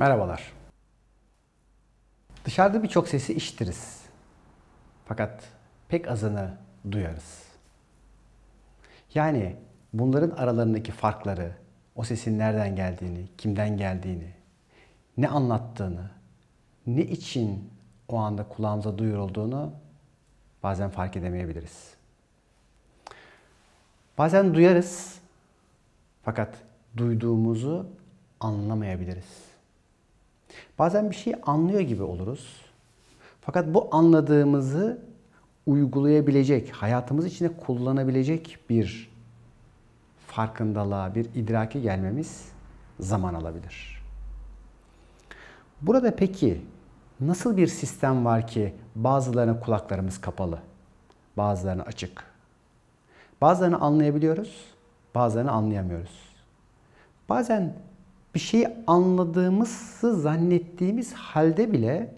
Merhabalar. Dışarıda birçok sesi işitiriz. Fakat pek azını duyarız. Yani bunların aralarındaki farkları, o sesin nereden geldiğini, kimden geldiğini, ne anlattığını, ne için o anda kulağımıza duyurulduğunu bazen fark edemeyebiliriz. Bazen duyarız fakat duyduğumuzu anlamayabiliriz. Bazen bir şey anlıyor gibi oluruz. Fakat bu anladığımızı uygulayabilecek, hayatımız içinde kullanabilecek bir farkındalığa, bir idrake gelmemiz zaman alabilir. Burada peki nasıl bir sistem var ki bazılarına kulaklarımız kapalı, bazılarına açık? Bazılarını anlayabiliyoruz, bazılarını anlayamıyoruz. Bazen bir şeyi anladığımızı zannettiğimiz halde bile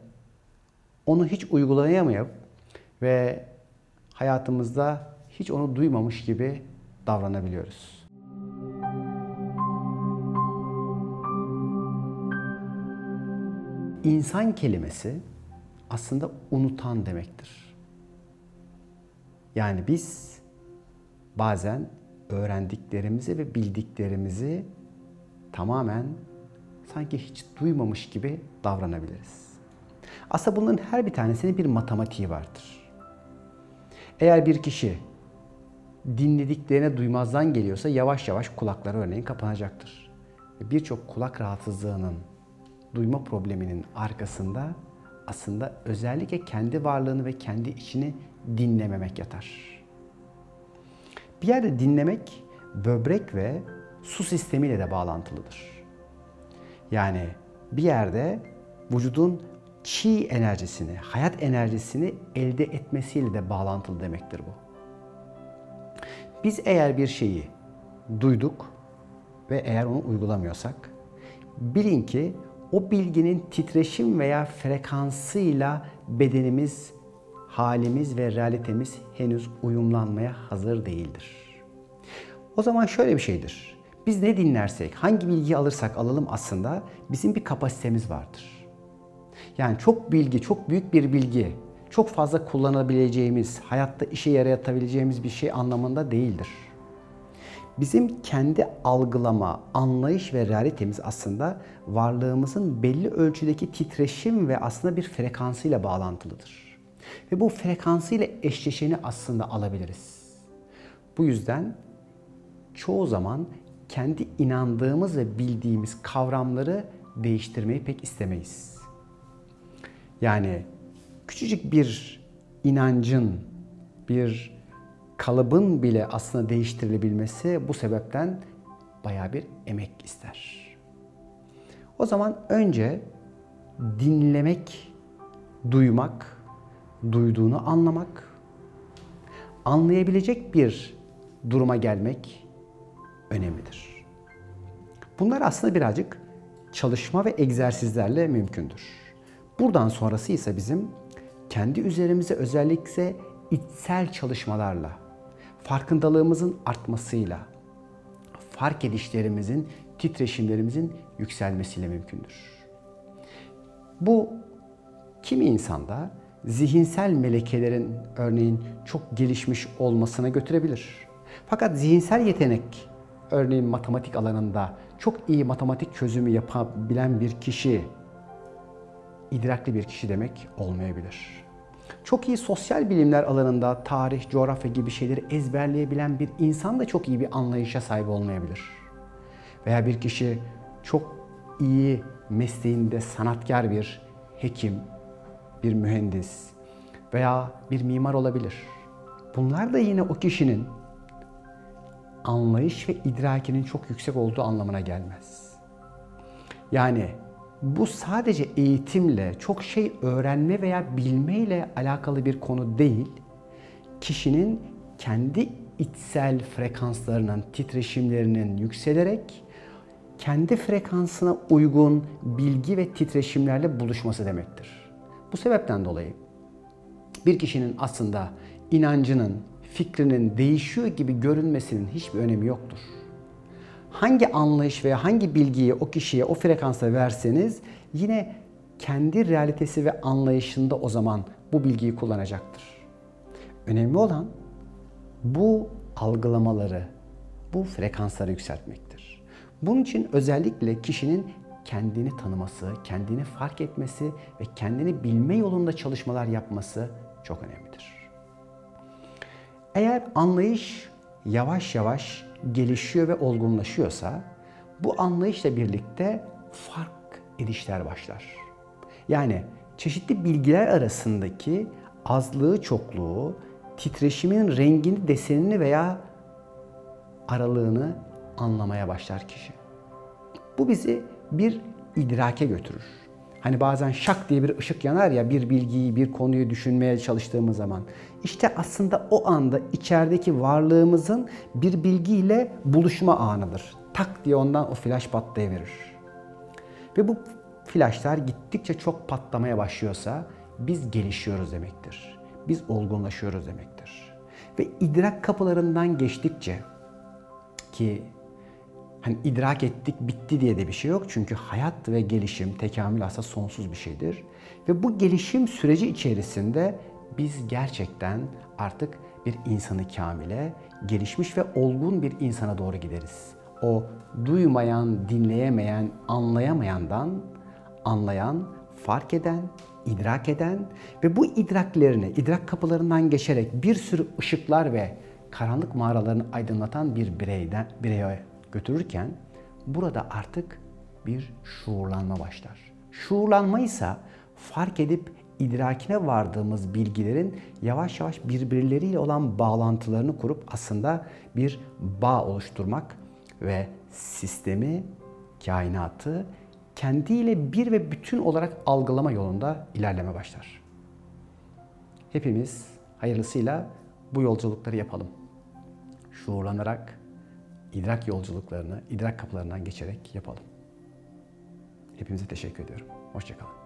onu hiç uygulayamayıp ve hayatımızda hiç onu duymamış gibi davranabiliyoruz. İnsan kelimesi aslında unutan demektir. Yani biz bazen öğrendiklerimizi ve bildiklerimizi tamamen sanki hiç duymamış gibi davranabiliriz. Aslında bunların her bir tanesinin bir matematiği vardır. Eğer bir kişi dinlediklerine duymazdan geliyorsa yavaş yavaş kulakları örneğin kapanacaktır. Birçok kulak rahatsızlığının, duyma probleminin arkasında aslında özellikle kendi varlığını ve kendi içini dinlememek yatar. Bir yerde dinlemek böbrek ve su sistemiyle de bağlantılıdır. Yani bir yerde vücudun çi enerjisini, hayat enerjisini elde etmesiyle de bağlantılı demektir bu. Biz eğer bir şeyi duyduk ve eğer onu uygulamıyorsak bilin ki o bilginin titreşim veya frekansıyla bedenimiz, halimiz ve realitemiz henüz uyumlanmaya hazır değildir. O zaman şöyle bir şeydir. Biz ne dinlersek, hangi bilgiyi alırsak alalım aslında bizim bir kapasitemiz vardır. Yani çok bilgi, çok büyük bir bilgi, çok fazla kullanabileceğimiz, hayatta işe yaratabileceğimiz bir şey anlamında değildir. Bizim kendi algılama, anlayış ve realitemiz aslında varlığımızın belli ölçüdeki titreşim ve aslında bir frekansıyla bağlantılıdır. Ve bu frekansıyla eşleşeni aslında alabiliriz. Bu yüzden çoğu zaman kendi inandığımız ve bildiğimiz kavramları değiştirmeyi pek istemeyiz. Yani küçücük bir inancın, bir kalıbın bile aslında değiştirilebilmesi bu sebepten baya bir emek ister. O zaman önce dinlemek, duymak, duyduğunu anlamak, anlayabilecek bir duruma gelmek önemlidir. Bunlar aslında birazcık çalışma ve egzersizlerle mümkündür. Buradan sonrası ise bizim kendi üzerimize özellikle içsel çalışmalarla, farkındalığımızın artmasıyla, fark edişlerimizin, titreşimlerimizin yükselmesiyle mümkündür. Bu kimi insanda zihinsel melekelerin örneğin çok gelişmiş olmasına götürebilir. Fakat zihinsel yetenek örneğin matematik alanında çok iyi matematik çözümü yapabilen bir kişi idrakli bir kişi demek olmayabilir. Çok iyi sosyal bilimler alanında tarih, coğrafya gibi şeyleri ezberleyebilen bir insan da çok iyi bir anlayışa sahip olmayabilir. Veya bir kişi çok iyi mesleğinde sanatkar bir hekim, bir mühendis veya bir mimar olabilir. Bunlar da yine o kişinin anlayış ve idrakinin çok yüksek olduğu anlamına gelmez. Yani bu sadece eğitimle, çok şey öğrenme veya bilmeyle alakalı bir konu değil. Kişinin kendi içsel frekanslarının, titreşimlerinin yükselerek kendi frekansına uygun bilgi ve titreşimlerle buluşması demektir. Bu sebepten dolayı bir kişinin aslında inancının, fikrinin değişiyor gibi görünmesinin hiçbir önemi yoktur. hangi anlayış veya hangi bilgiyi o kişiye o frekansa verseniz yine kendi realitesi ve anlayışında o zaman bu bilgiyi kullanacaktır. Önemli olan bu algılamaları, bu frekansları yükseltmektir. Bunun için özellikle kişinin kendini tanıması, kendini fark etmesi ve kendini bilme yolunda çalışmalar yapması çok önemlidir. Eğer anlayış yavaş yavaş gelişiyor ve olgunlaşıyorsa bu anlayışla birlikte fark edişler başlar. Yani çeşitli bilgiler arasındaki azlığı, çokluğu, titreşimin rengini, desenini veya aralığını anlamaya başlar kişi. Bu bizi bir idrake götürür. Hani bazen şak diye bir ışık yanar ya bir bilgiyi, bir konuyu düşünmeye çalıştığımız zaman. İşte aslında o anda içerideki varlığımızın bir bilgiyle buluşma anıdır. Tak diye ondan o flash patlayıverir. Ve bu flashlar gittikçe çok patlamaya başlıyorsa biz gelişiyoruz demektir. Biz olgunlaşıyoruz demektir. Ve idrak kapılarından geçtikçe ki hani idrak ettik bitti diye de bir şey yok. Çünkü hayat ve gelişim, tekamül aslında sonsuz bir şeydir. Ve bu gelişim süreci içerisinde biz gerçekten artık bir insanı kamile, gelişmiş ve olgun bir insana doğru gideriz. O duymayan, dinleyemeyen, anlayamayandan anlayan, fark eden, idrak eden ve bu idraklerini, idrak kapılarından geçerek bir sürü ışıklar ve karanlık mağaralarını aydınlatan bir bireyden bireye götürürken burada artık bir şuurlanma başlar. Şuurlanma ise fark edip idrakine vardığımız bilgilerin yavaş yavaş birbirleriyle olan bağlantılarını kurup aslında bir bağ oluşturmak ve sistemi, kainatı kendiyle bir ve bütün olarak algılama yolunda ilerleme başlar. Hepimiz hayırlısıyla bu yolculukları yapalım. Şuurlanarak idrak yolculuklarını, idrak kapılarından geçerek yapalım. Hepinize teşekkür ediyorum. Hoşçakalın.